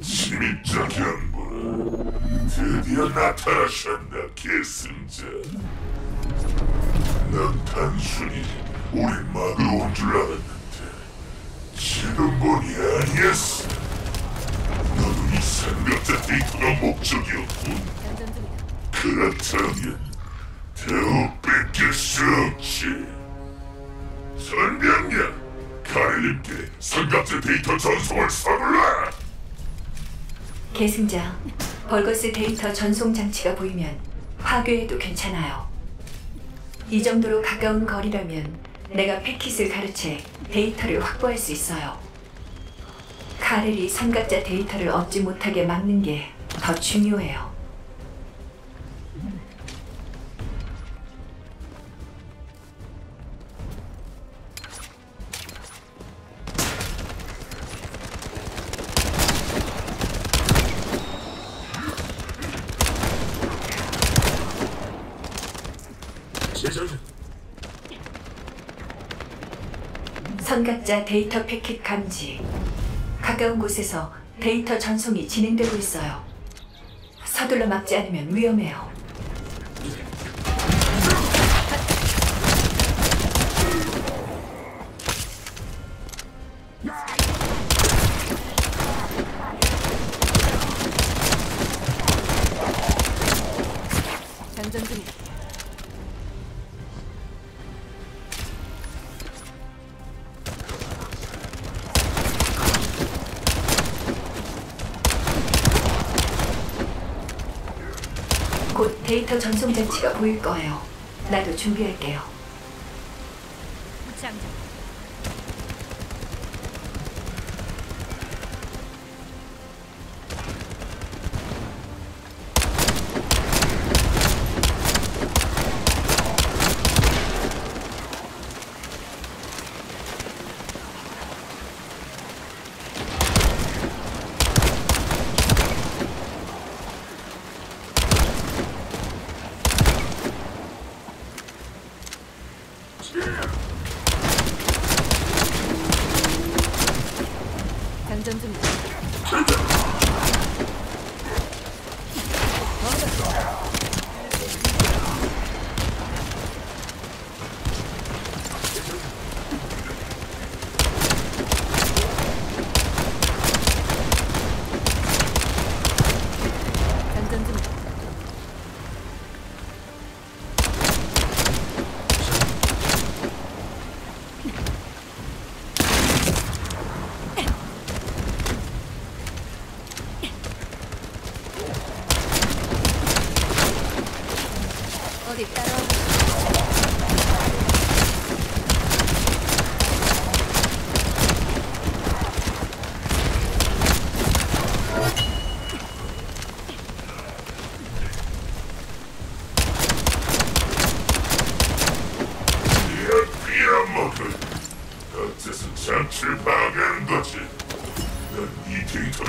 침입자 경보 드디어 나타나셨나 계승자. 난 단순히 우리 막으로 온 줄 알았는데 지금 보니 아니었어. 너도 이 삼각자 데이터가 목적이었군. 그렇다면 더욱 뺏길 수 없지 전병력 카렐님께 삼각자 데이터 전송을 서둘러 계승자, 벌거스 데이터 전송 장치가 보이면 파괴해도 괜찮아요. 이 정도로 가까운 거리라면 내가 패킷을 가로채 데이터를 확보할 수 있어요. 카렐이 삼각자 데이터를 얻지 못하게 막는 게 더 중요해요. 선각자 데이터 패킷 감지. 가까운 곳에서 데이터 전송이 진행되고 있어요. 서둘러 막지 않으면 위험해요. 데이터 전송 장치가 보일 거예요. 나도 준비할게요. 장전. 장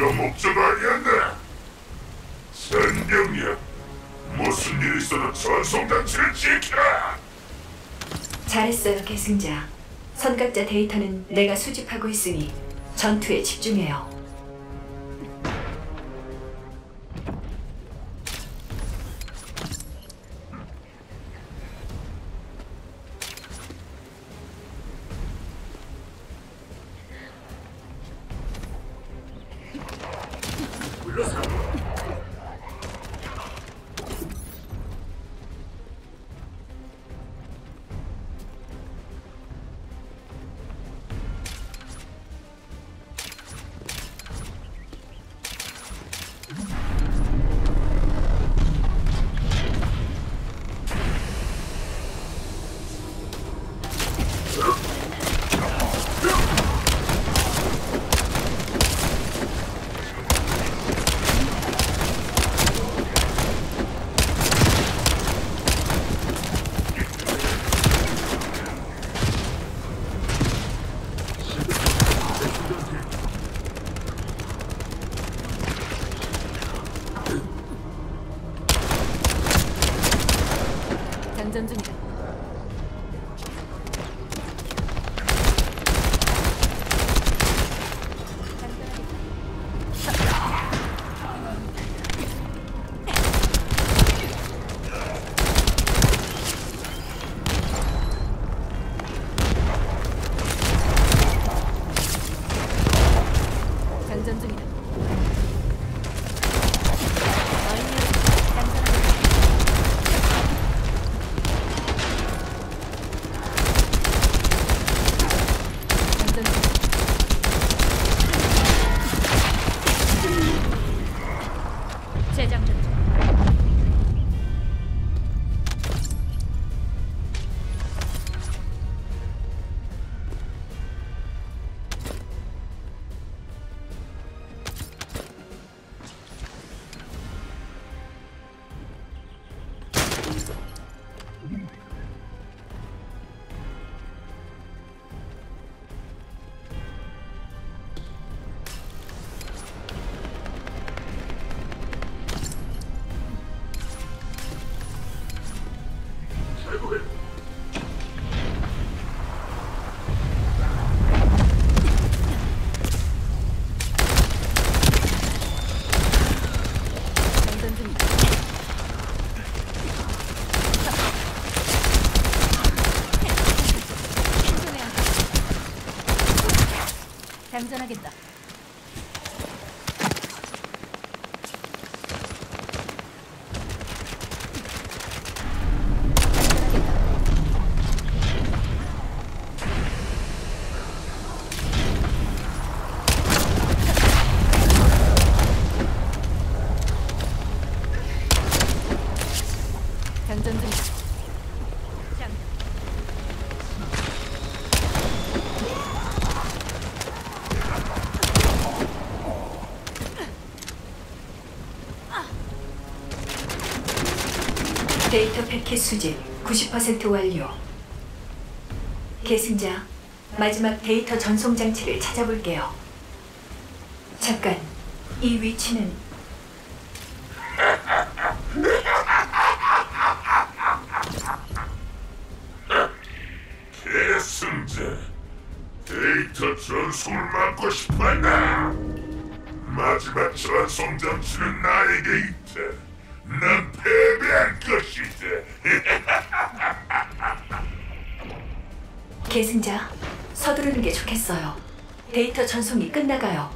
데이터가 목적 아니었나 전병력 무슨 일 있어도 전송 장치를 지켜라 잘했어요, 계승자. 선각자 데이터는 내가 수집하고 있으니 전투에 집중해요. 장전하겠다. 장전하겠다. 데이터 패킷 수집 90% 완료. 계승자, 마지막 데이터 전송 장치를 찾아볼게요. 잠깐, 이 위치는 계승자 데이터 전송을 막고 싶었나? 마지막 전송 장치는 나에게 있다. 난 패배할 것이다. 계승자, 서두르는 게 좋겠어요. 데이터 전송이 끝나가요.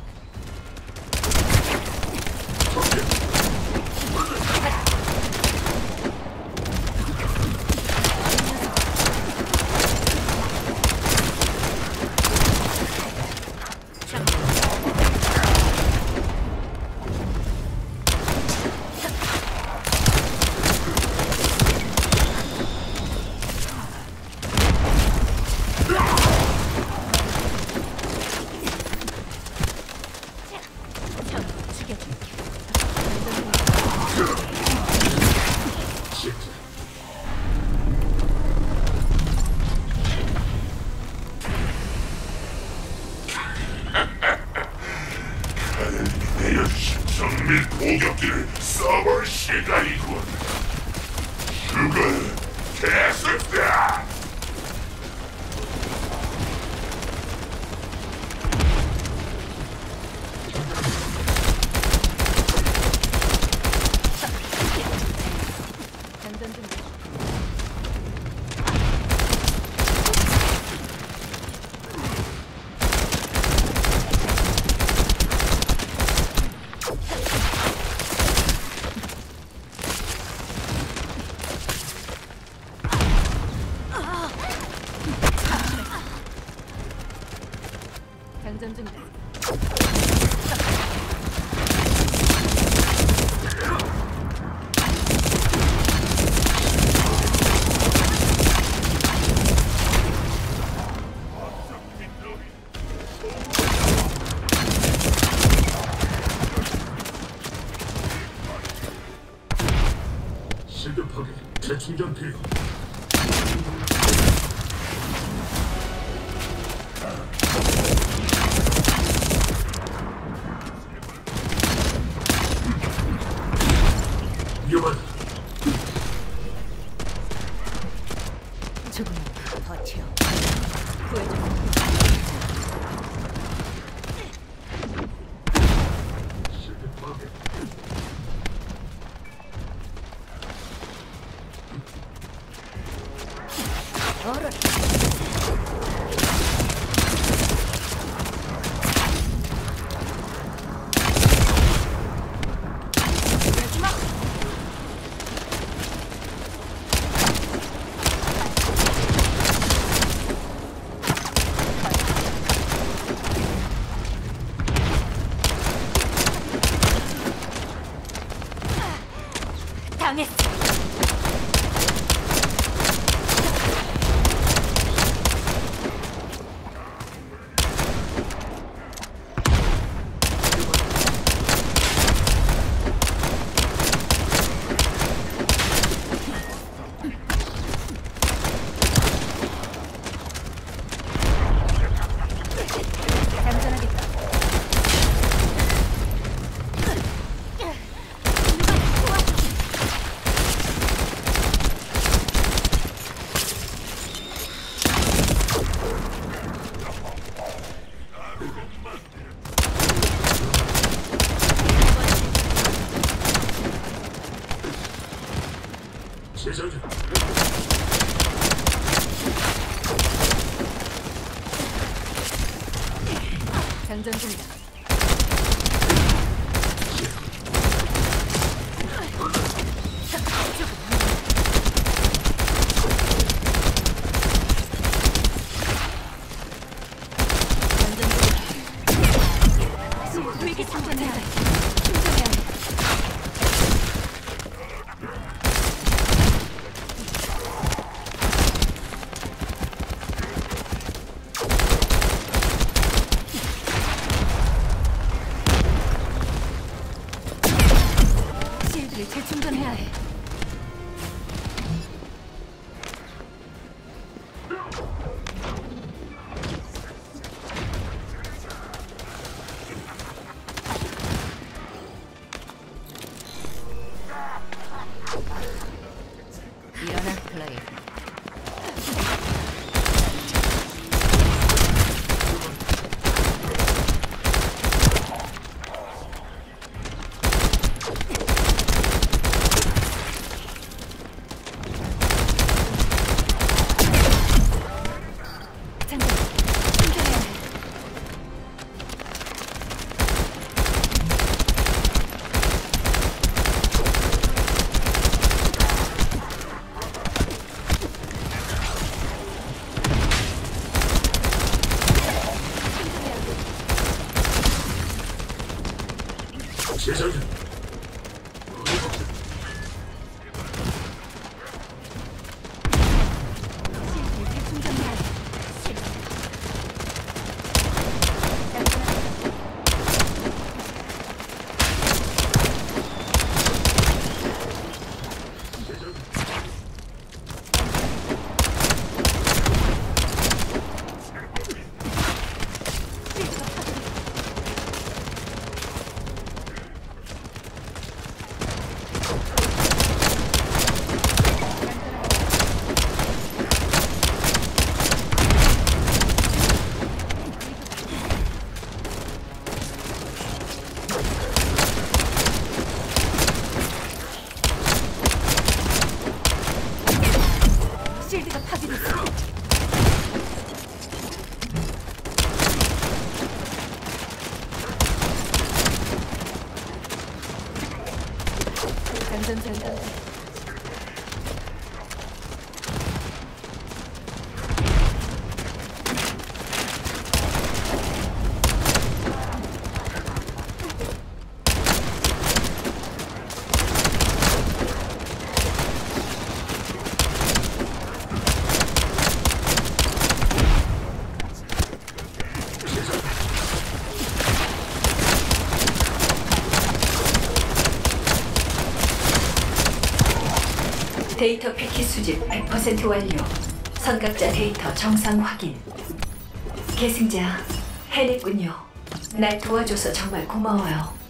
조 데이터 패킷 수집 100% 완료. 선각자 데이터 정상 확인. 계승자 해냈군요. 날 도와줘서 정말 고마워요.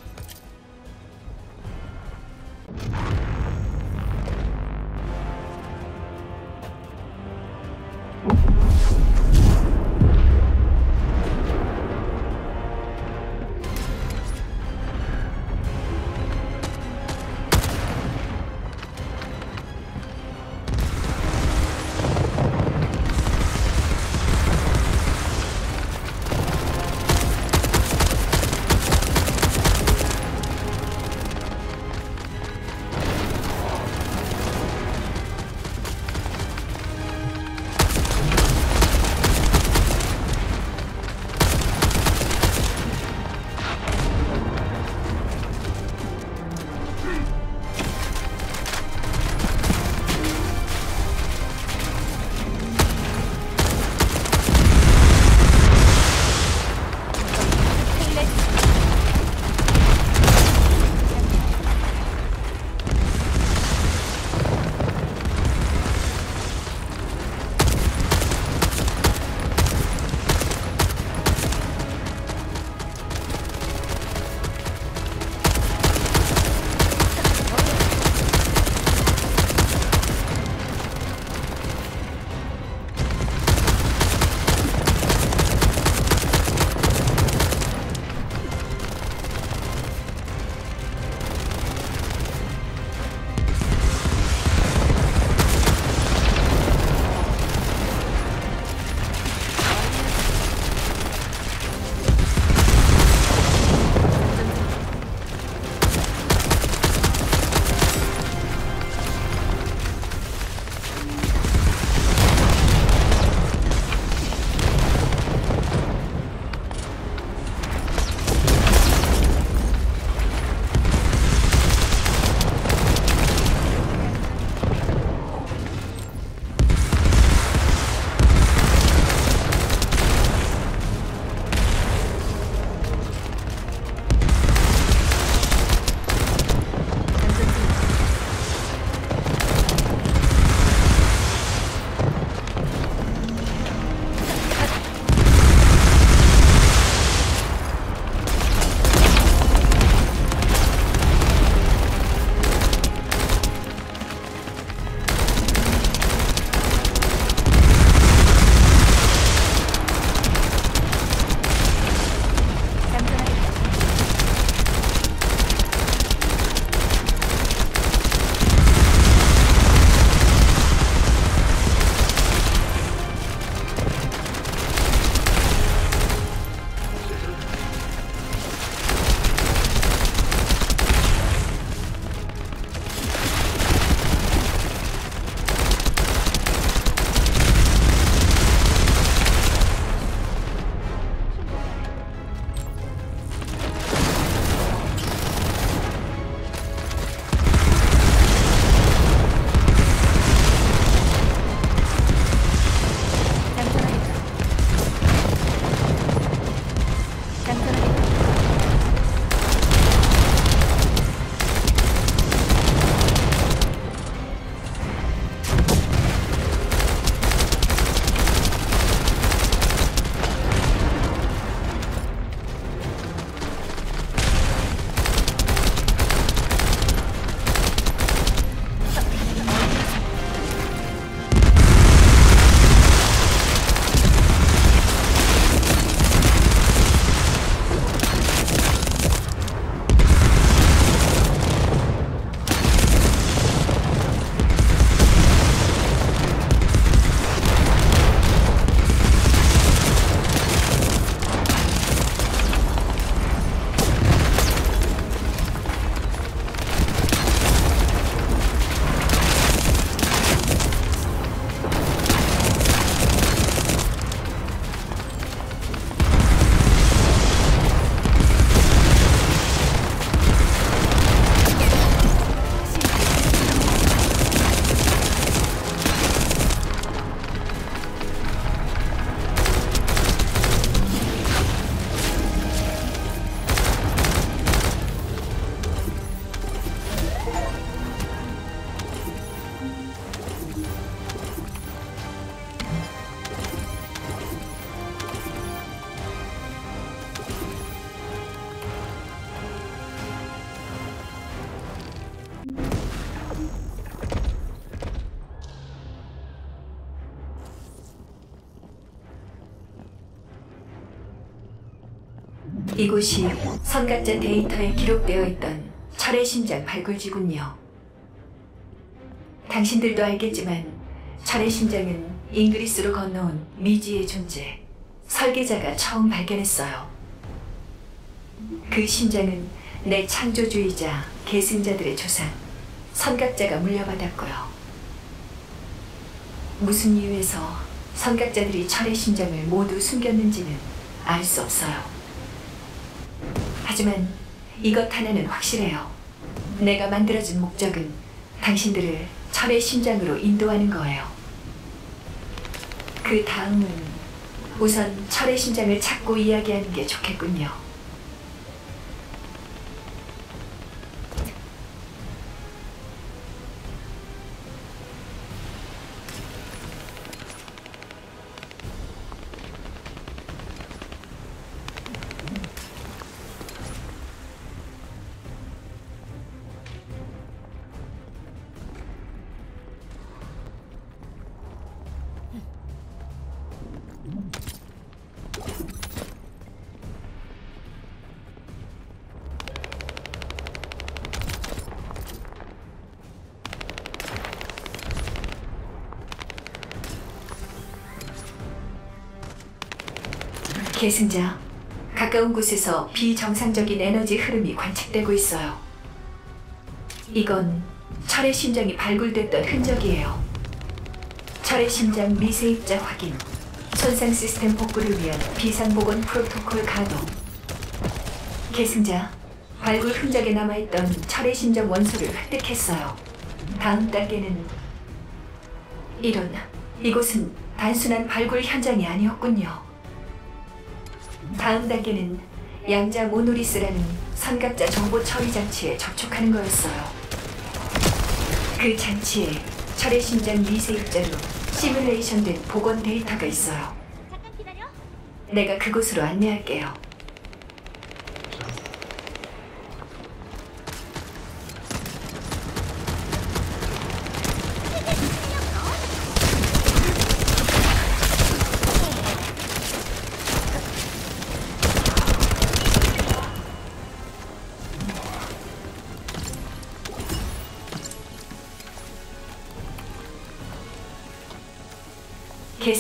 이곳이 선각자 데이터에 기록되어 있던 철의 심장 발굴지군요. 당신들도 알겠지만 철의 심장은 잉그리스로 건너온 미지의 존재, 설계자가 처음 발견했어요. 그 심장은 내 창조주의자, 계승자들의 조상, 선각자가 물려받았고요. 무슨 이유에서 선각자들이 철의 심장을 모두 숨겼는지는 알 수 없어요. 하지만 이것 하나는 확실해요. 내가 만들어진 목적은 당신들을 철의 심장으로 인도하는 거예요. 그 다음은 우선 철의 심장을 찾고 이야기하는 게 좋겠군요. 계승자, 가까운 곳에서 비정상적인 에너지 흐름이 관측되고 있어요. 이건 철의 심장이 발굴됐던 흔적이에요. 철의 심장 미세 입자 확인, 손상 시스템 복구를 위한 비상복원 프로토콜 가동. 계승자, 발굴 흔적에 남아있던 철의 심장 원소를 획득했어요. 다음 단계는 이런 이곳은 단순한 발굴 현장이 아니었군요. 다음 단계는 양자 모노리스라는 선각자 정보 처리 장치에 접촉하는 거였어요. 그 장치에 철의 심장 미세 입자로 시뮬레이션된 복원 데이터가 있어요. 내가 그곳으로 안내할게요.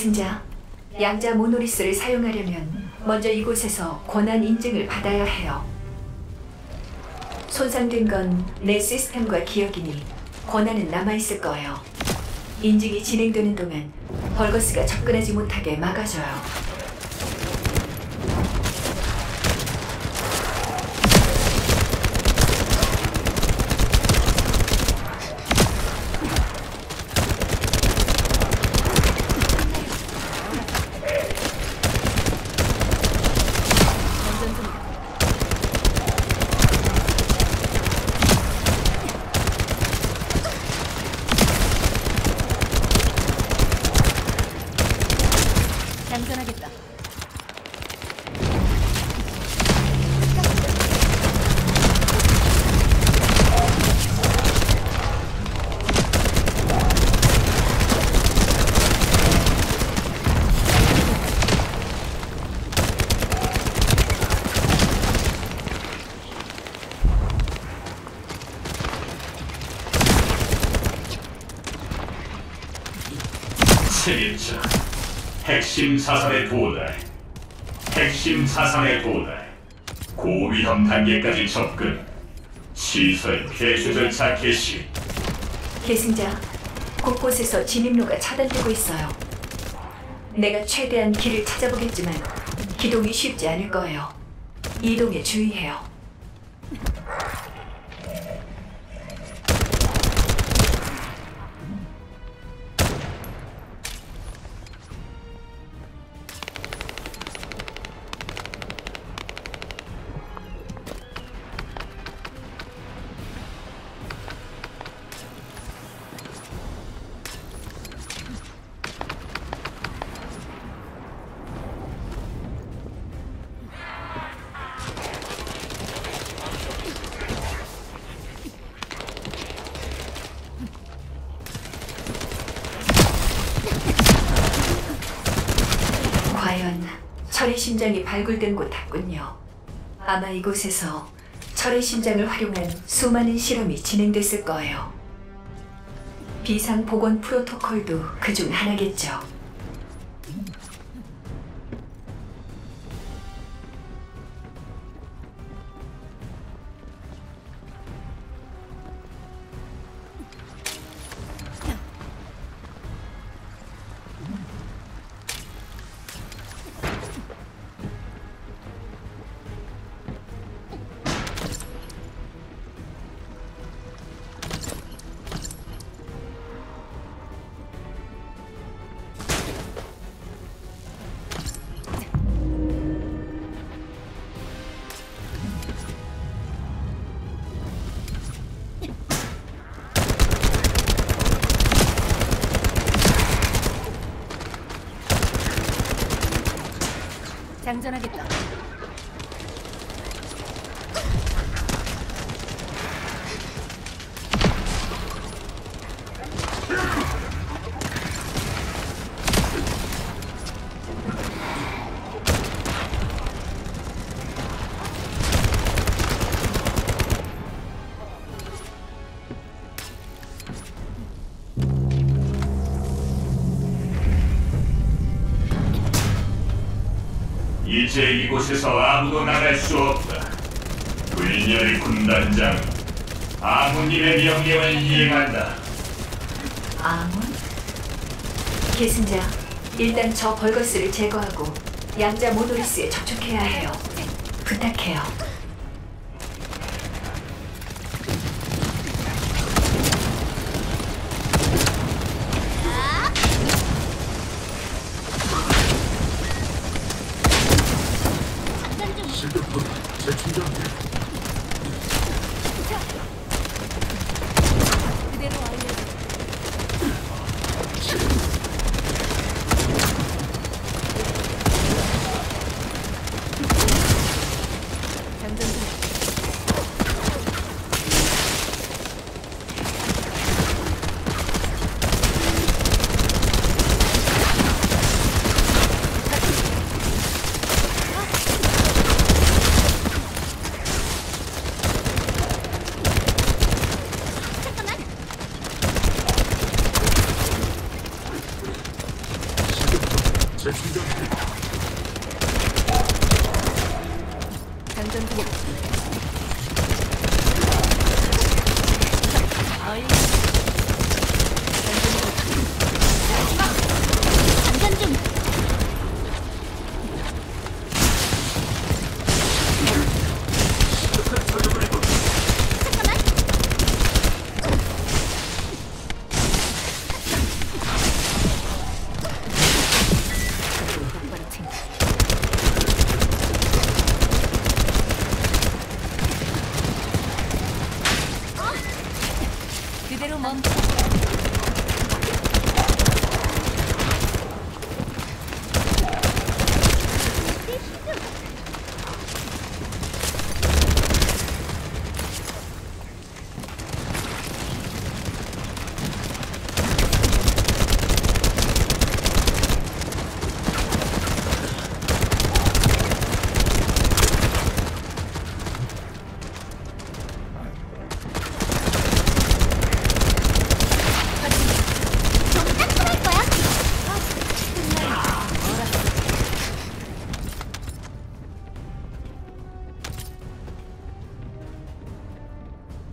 계승자, 양자 모노리스를 사용하려면 먼저 이곳에서 권한 인증을 받아야 해요. 손상된 건 내 시스템과 기억이니 권한은 남아있을 거예요. 인증이 진행되는 동안 벌거스가 접근하지 못하게 막아줘요. 핵심 사상의 도달 핵심 사상의 도달 고위험 단계까지 접근 시설 폐쇄 절차 개시 계승자, 곳곳에서 진입로가 차단되고 있어요. 내가 최대한 길을 찾아보겠지만 기동이 쉽지 않을 거예요. 이동에 주의해요. 심장이 발굴된 곳 같군요. 아마 이곳에서 철의 심장을 활용한 수많은 실험이 진행됐을 거예요. 비상 보건 프로토콜도 그 중 하나겠죠. 장전하겠다. 이제 이곳에서 아무도 나갈 수 없다. 불멸의 군단장 아무님의 명령을 이행한다. 아몬? 계승자, 일단 저 벌거스를 제거하고 양자 모노리스에 접촉해야 해요. 부탁해요.